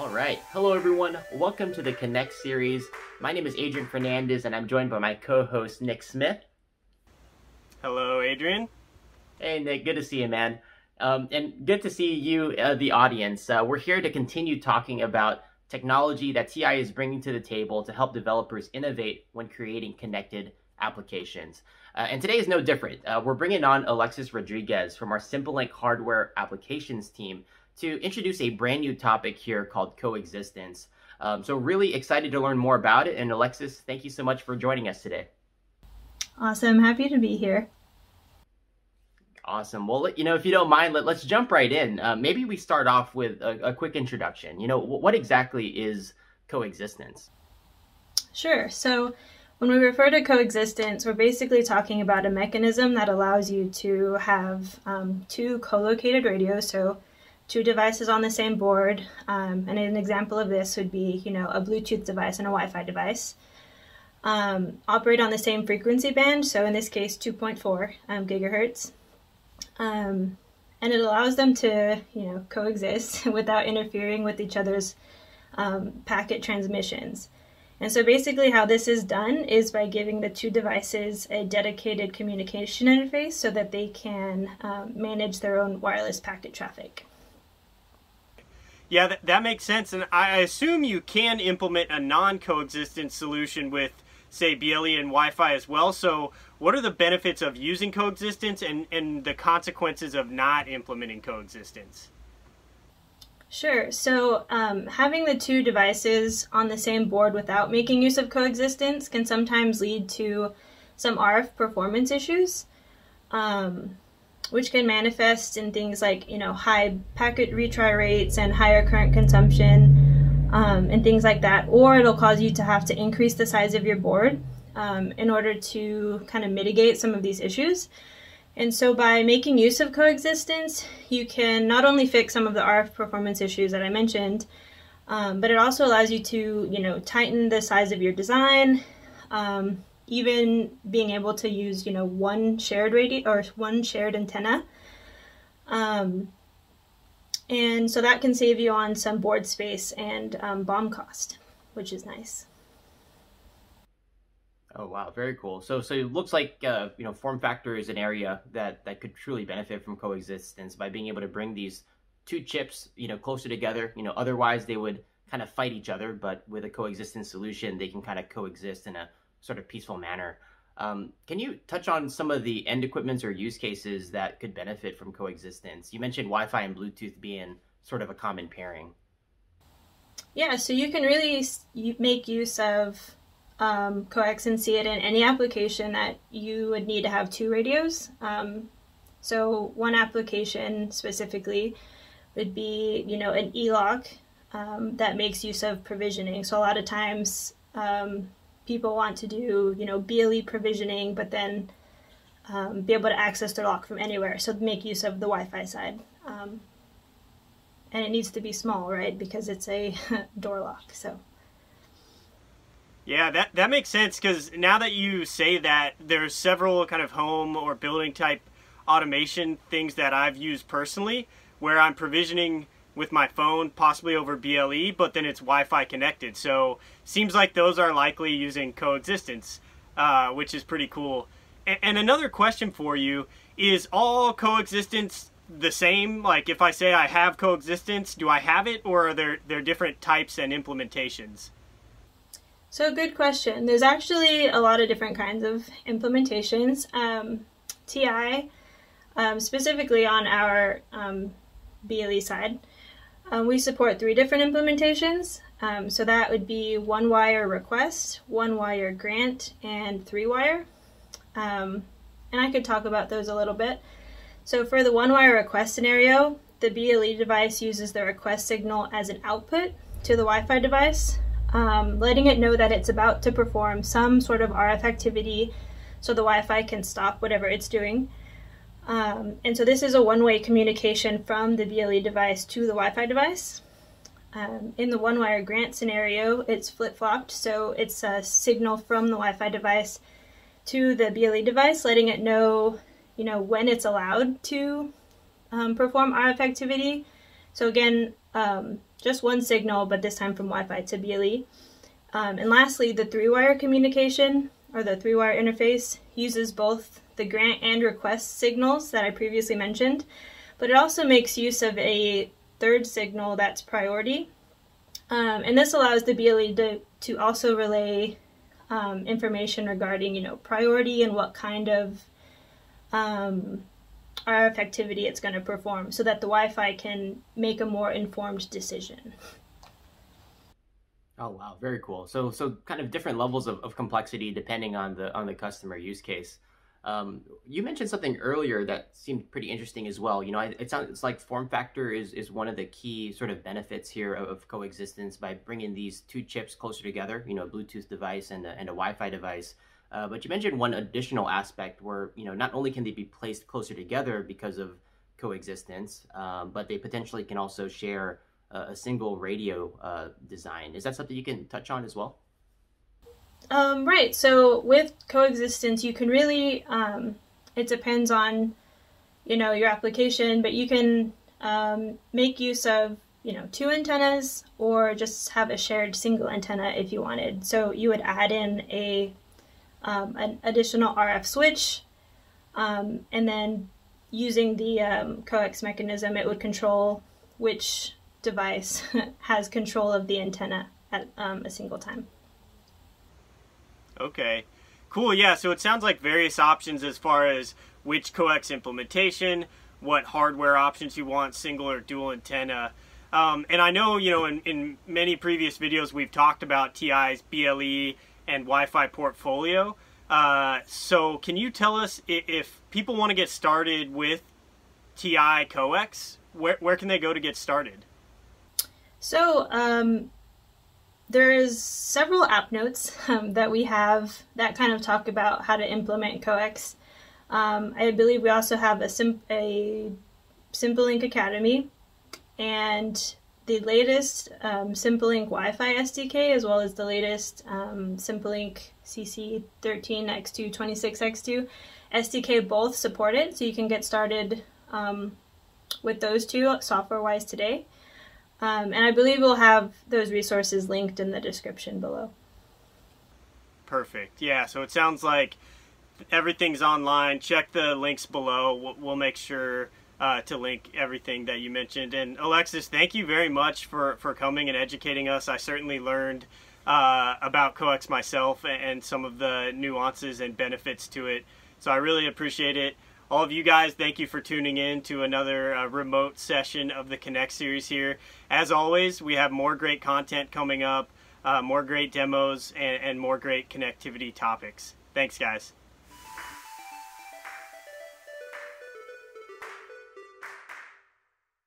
All right. Hello, everyone. Welcome to the Connect series. My name is Adrian Fernandez, and I'm joined by my co-host Nick Smith. Hello, Adrian. Hey, Nick. Good to see you, man. Um, and good to see you, uh, the audience. Uh, we're here to continue talking about technology that TI is bringing to the table to help developers innovate when creating connected applications. Uh, and today is no different. Uh, we're bringing on Alexis Rodriguez from our SimpleLink hardware applications team to introduce a brand new topic here called coexistence. Um, so really excited to learn more about it. And Alexis, thank you so much for joining us today. Awesome. Happy to be here. Awesome. Well, you know, if you don't mind, let, us jump right in. Uh, maybe we start off with a, a quick introduction. You know, what exactly is coexistence? Sure. So when we refer to coexistence, we're basically talking about a mechanism that allows you to have um, two co-located radios. So two devices on the same board. Um, and an example of this would be, you know, a Bluetooth device and a Wi-Fi device. Um, operate on the same frequency band, so in this case 2.4 um, gigahertz. Um, and it allows them to, you know, coexist without interfering with each other's um, packet transmissions. And so basically how this is done is by giving the two devices a dedicated communication interface so that they can um, manage their own wireless packet traffic. Yeah, that, that makes sense. And I assume you can implement a non-coexistent solution with, say, BLE and Wi-Fi as well. So what are the benefits of using coexistence and, and the consequences of not implementing coexistence? Sure. So um, having the two devices on the same board without making use of coexistence can sometimes lead to some RF performance issues. Um, which can manifest in things like you know high packet retry rates and higher current consumption um, and things like that. Or it'll cause you to have to increase the size of your board um, in order to kind of mitigate some of these issues. And so by making use of coexistence you can not only fix some of the RF performance issues that I mentioned um, but it also allows you to you know tighten the size of your design um, even being able to use, you know, one shared radio or one shared antenna. Um, and so that can save you on some board space and um, BOM cost, which is nice. Oh wow, very cool. So so it looks like uh, you know form factor is an area that that could truly benefit from coexistence by being able to bring these two chips you know closer together. You know otherwise they would kind of fight each other, but with a coexistence solution they can kind of coexist in a sort of peaceful manner. Um, can you touch on some of the end equipments or use cases that could benefit from coexistence? You mentioned Wi-Fi and Bluetooth being sort of a common pairing. Yeah, so you can really make use of um, coexistence in any application that you would need to have two radios. Um, so one application specifically would be, you know, an e-lock um, that makes use of provisioning. So a lot of times um, people want to do, you know, BLE provisioning, but then um, be able to access their lock from anywhere. So make use of the Wi-Fi side. Um, and it needs to be small, right? Because it's a door lock. So. Yeah, that that makes sense because now that you say that, there's several kind of home or building type automation things that I've used personally, where I'm provisioning with my phone, possibly over BLE, but then it's Wi-Fi connected. So seems like those are likely using coexistence, uh, which is pretty cool. And, and another question for you is all coexistence the same? Like if I say I have coexistence, do I have it or are there, there different types and implementations? So good question. There's actually a lot of different kinds of implementations. Um, TI, um, specifically on our um, BLE side, um, we support three different implementations. Um, so that would be one wire request, one wire grant, and three wire. Um, and I could talk about those a little bit. So for the one wire request scenario, the BLE device uses the request signal as an output to the Wi-Fi device, um, letting it know that it's about to perform some sort of RF activity so the Wi-Fi can stop whatever it's doing. Um, and so this is a one-way communication from the BLE device to the Wi-Fi device. Um, in the one-wire grant scenario, it's flip-flopped, so it's a signal from the Wi-Fi device to the BLE device, letting it know, you know, when it's allowed to um, perform RF activity. So again, um, just one signal, but this time from Wi-Fi to BLE. Um, and lastly, the three-wire communication or the three-wire interface uses both the grant and request signals that I previously mentioned, but it also makes use of a third signal that's priority. Um, and this allows the BLE to, to also relay um, information regarding, you know, priority and what kind of um, RF activity it's going to perform so that the Wi-Fi can make a more informed decision. Oh wow, very cool. So so kind of different levels of, of complexity depending on the on the customer use case. Um, you mentioned something earlier that seemed pretty interesting as well. You know, it sounds like form factor is is one of the key sort of benefits here of, of coexistence by bringing these two chips closer together. You know, a Bluetooth device and a, and a Wi-Fi device. Uh, but you mentioned one additional aspect where you know not only can they be placed closer together because of coexistence, um, but they potentially can also share a, single radio uh, design. Is that something you can touch on as well? Um, right. So with coexistence, you can really um, it depends on you know your application, but you can um, make use of you know two antennas or just have a shared single antenna if you wanted. So you would add in a um, an additional RF switch, um, and then using the um, coex mechanism, it would control which device has control of the antenna at um, a single time. Okay, cool. Yeah, so it sounds like various options as far as which coex implementation, what hardware options you want, single or dual antenna. Um, and I know, you know, in, in many previous videos we've talked about TI's BLE and Wi-Fi portfolio. Uh, so can you tell us if, if people want to get started with TI coex, where, where can they go to get started? So um, there's several app notes um, that we have that kind of talk about how to implement coex. Um, I believe we also have a, sim- a SimpleLink Academy and the latest um, SimpleLink Wi-Fi SDK as well as the latest um, SimpleLink CC13X2 26X2 SDK both support it, so you can get started um, with those two software-wise today. Um, and I believe we'll have those resources linked in the description below. Perfect. Yeah, so it sounds like everything's online. Check the links below. We'll, we'll make sure uh, to link everything that you mentioned. And Alexis, thank you very much for, for coming and educating us. I certainly learned uh, about coex myself and some of the nuances and benefits to it. So I really appreciate it. All of you guys, thank you for tuning in to another uh, remote session of the Connect series here. As always, we have more great content coming up, uh, more great demos, and, and more great connectivity topics. Thanks, guys.